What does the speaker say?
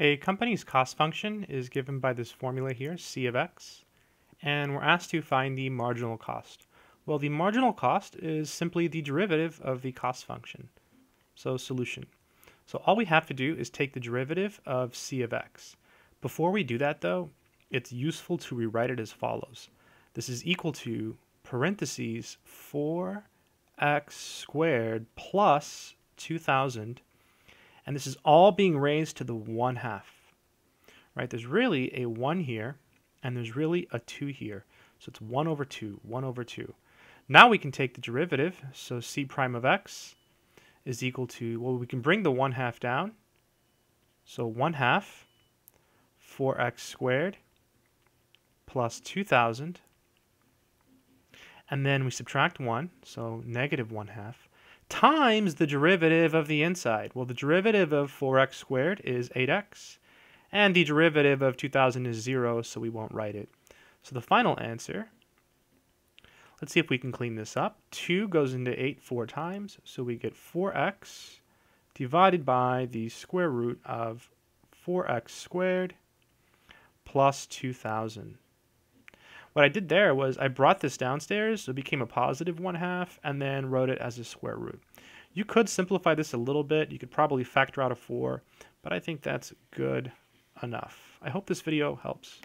A company's cost function is given by this formula here, C of x, and we're asked to find the marginal cost. Well, the marginal cost is simply the derivative of the cost function. So solution. So all we have to do is take the derivative of c of x. Before we do that though, it's useful to rewrite it as follows. This is equal to parentheses 4x squared plus 2000 and this is all being raised to the 1 half. Right? There's really a 1 here, and there's really a 2 here. So it's 1 over 2, 1 over 2. Now we can take the derivative, so c prime of x is equal to, well, we can bring the 1 half down. So 1 half 4x squared plus 2,000. And then we subtract 1, so negative 1 half times the derivative of the inside. Well, the derivative of 4x squared is 8x, and the derivative of 2000 is 0, so we won't write it. So the final answer, let's see if we can clean this up. 2 goes into 8 four times, so we get 4x divided by the square root of 4x squared plus 2000. What I did there was I brought this downstairs, so it became a positive 1 half, and then wrote it as a square root. You could simplify this a little bit. You could probably factor out a 4, but I think that's good enough. I hope this video helps.